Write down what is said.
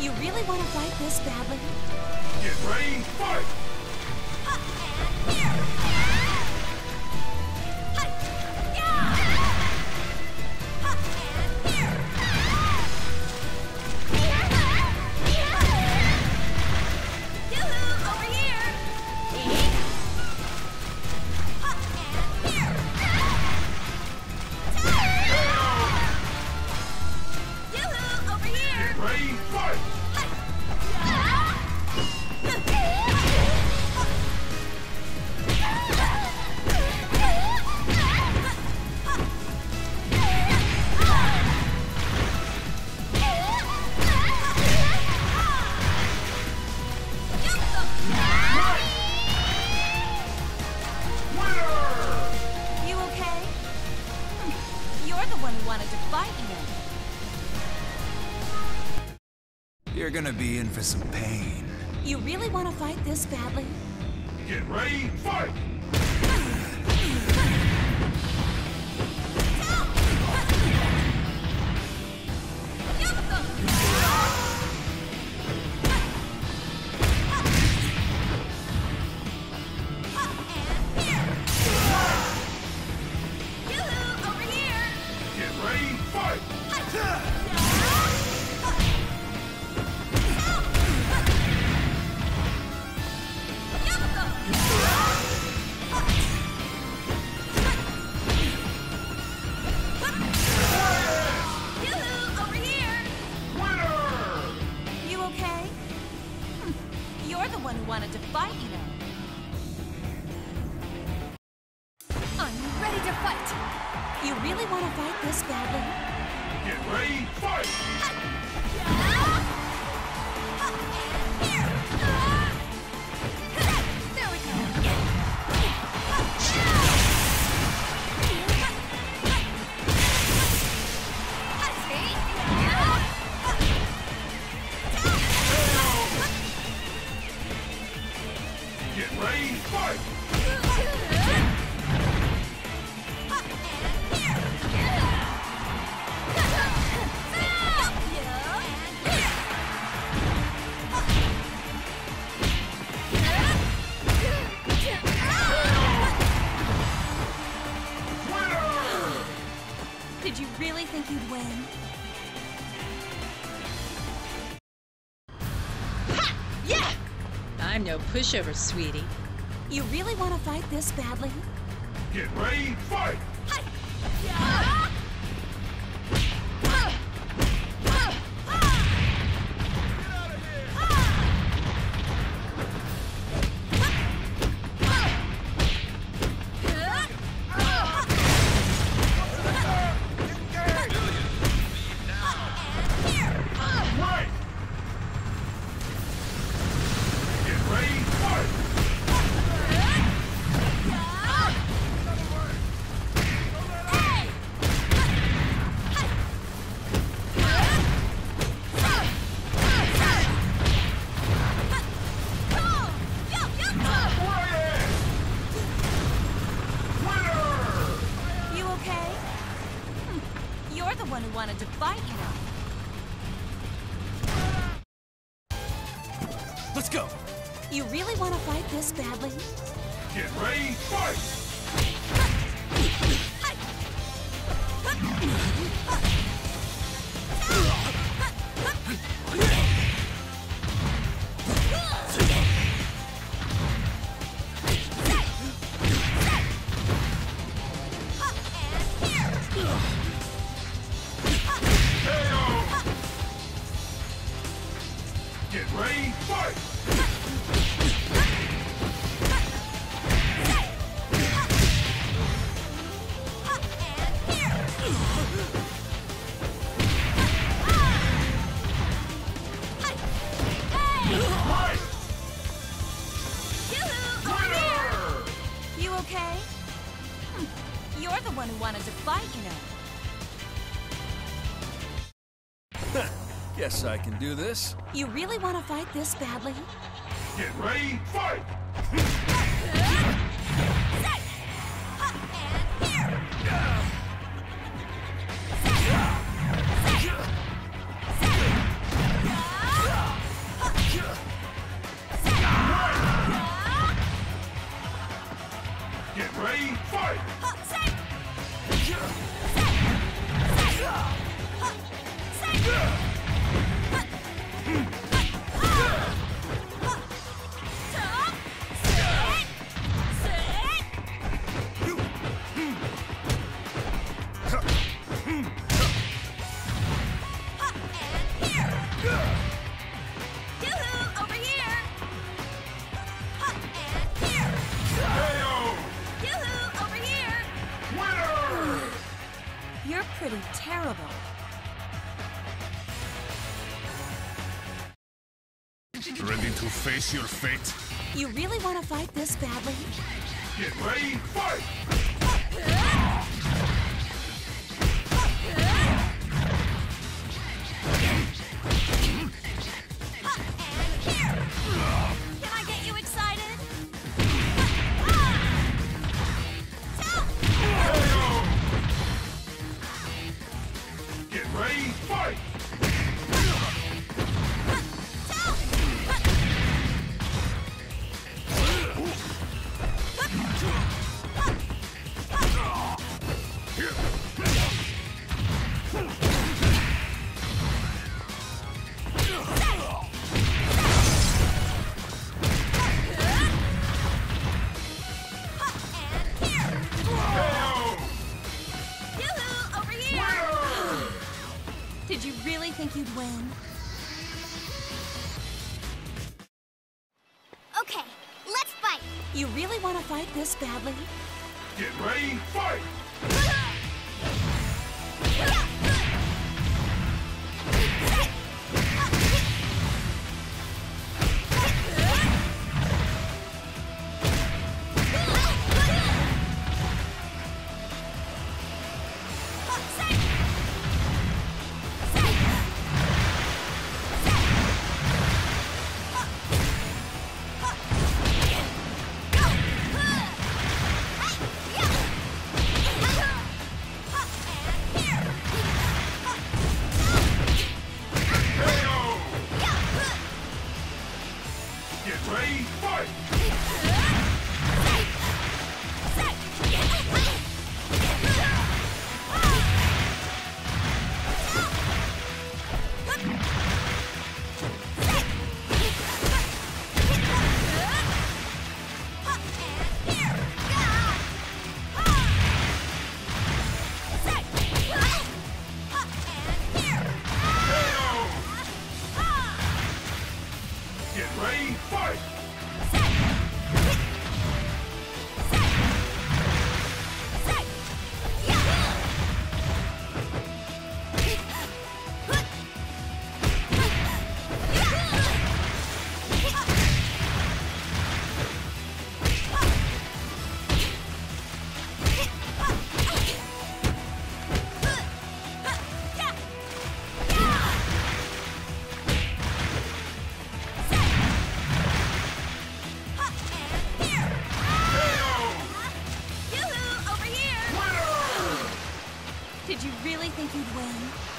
You really want to fight this badly? Get ready, fight! One who fight, you. You're gonna be in for some pain. You really want to fight this badly? Get ready, fight! You're the one who wanted to fight, you know. Did you really think you'd win? Yeah! I'm no pushover, sweetie. You really want to fight this badly? Get ready, fight! Let's go! You really want to fight this badly? Get ready, fight! okay? Hmm. You're the one who wanted to fight, you know. Guess I can do this. You really want to fight this badly? Get ready, fight! Ready to face your fate? You really want to fight this badly? Get ready, fight! Think you'd win? Okay, let's fight. You really want to fight this badly? Get ready, fight! Yoo-hoo,